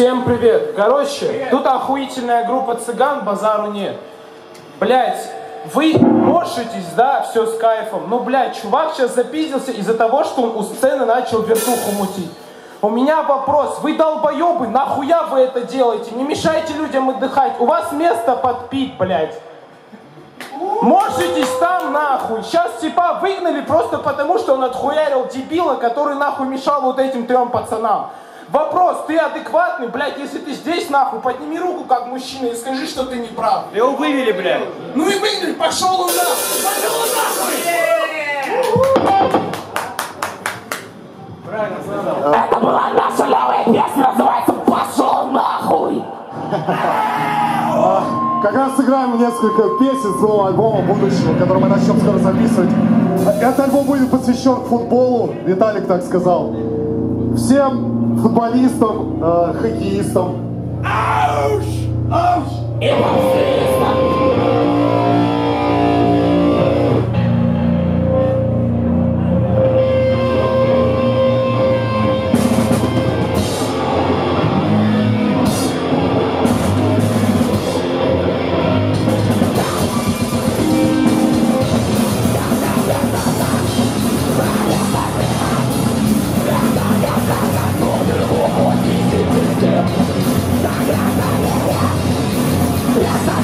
Всем привет. Короче, тут охуительная группа цыган, базару нет. Блять, вы морщитесь, да, все с кайфом. Но, блядь, чувак сейчас запиздился из-за того, что он у сцены начал вертуху мутить. У меня вопрос, вы долбоебы, нахуя вы это делаете? Не мешайте людям отдыхать, у вас место подпить, блядь. Морщитесь там нахуй. Сейчас типа выгнали просто потому, что он отхуярил дебила, который нахуй мешал вот этим трем пацанам. Вопрос, ты адекватный, блядь, если ты здесь нахуй, подними руку как мужчина и скажи, что ты не прав. Его вывели, блядь. Ну и выгнали, пошел он нахуй, пошел он нахуй. Это была наша новая песня, называется «Пошел нахуй». Как раз сыграем несколько песен с нового альбома будущего, который мы начнем скоро записывать. Этот альбом будет посвящен футболу, Виталик так сказал. Всем футболистам, э, хоккеистам. И боксистам. Yeah.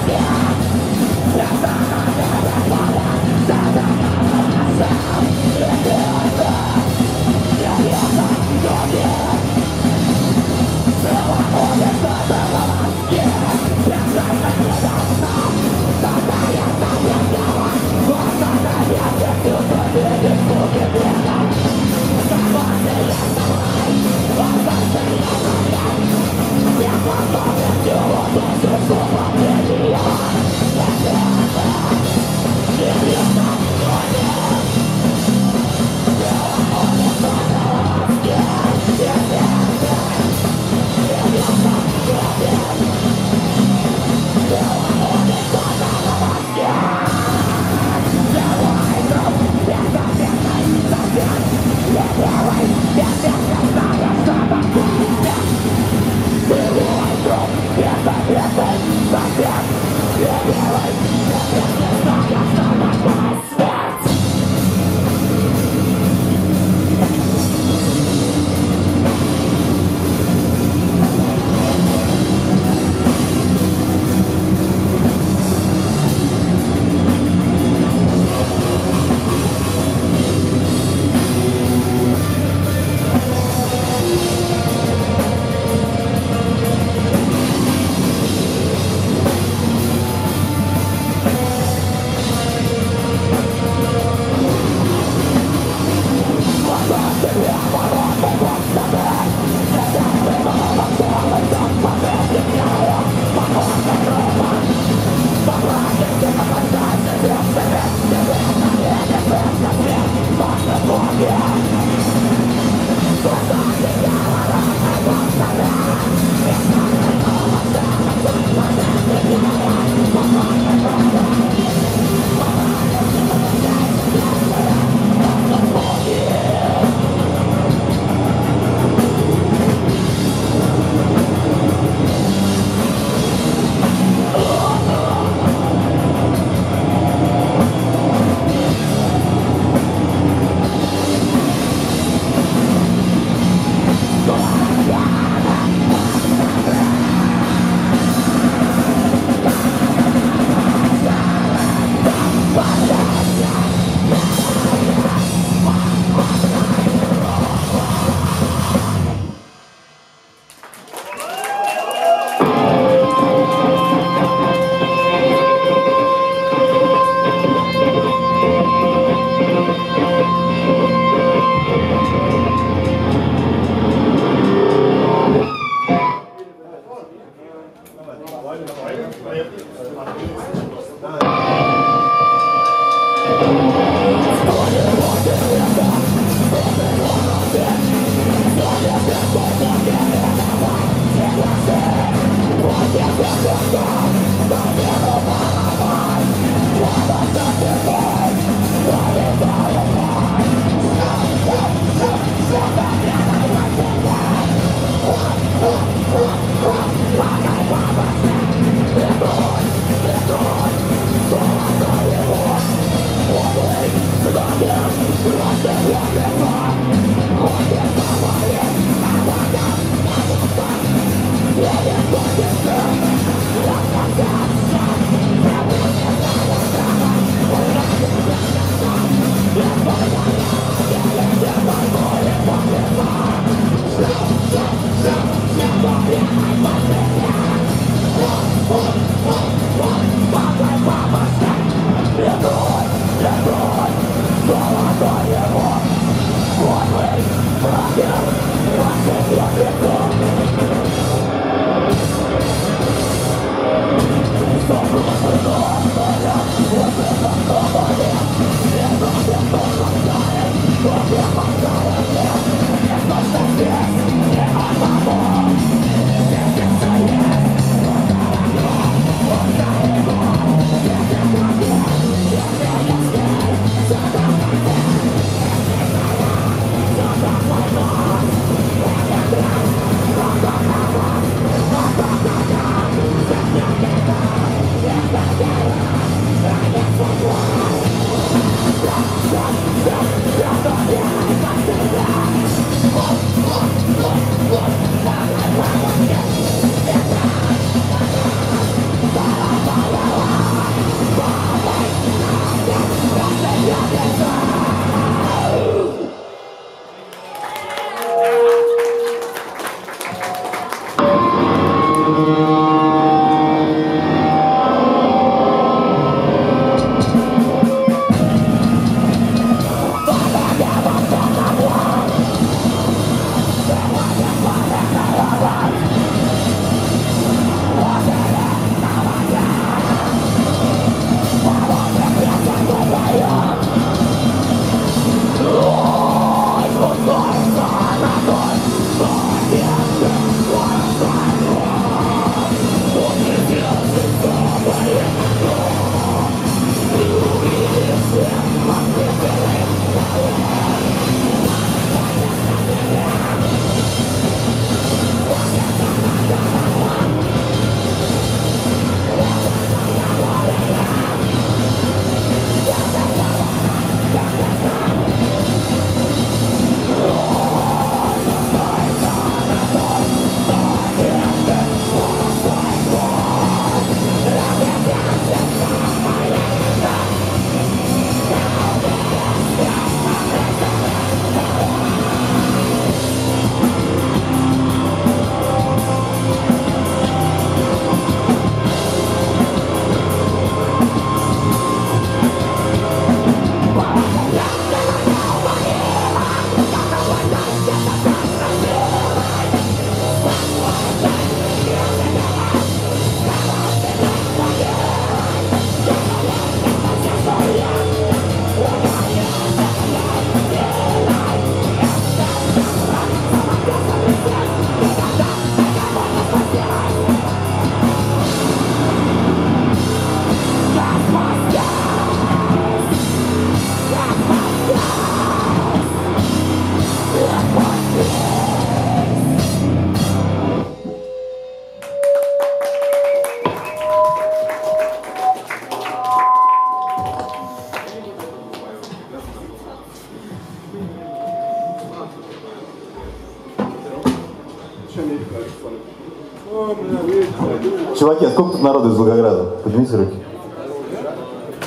Чуваки, а сколько тут народу из Волгограда? Поднимите руки.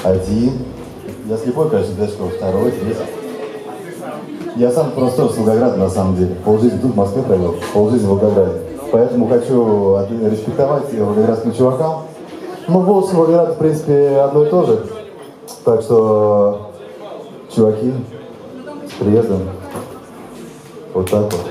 Один. Я слепой, конечно, для школы. Второй, третий. Я сам просто с Волгограда, на самом деле. Полжизни тут в Москве провел, полжизни в Волгограде. Поэтому хочу респектовать волгоградским чувакам. Ну, Волжск и Волгоград, в принципе, одно и то же. Так что, чуваки, с приездом. Вот так вот.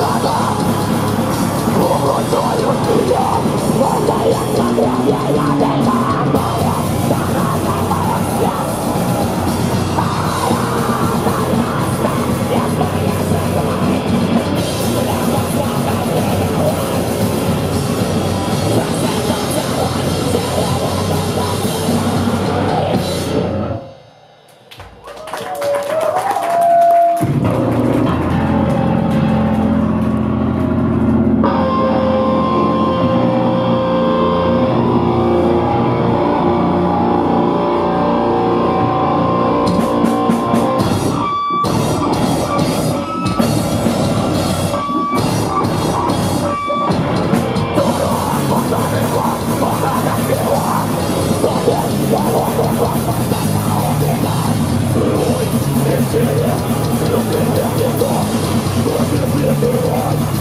blah, blah.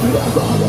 Übergabe.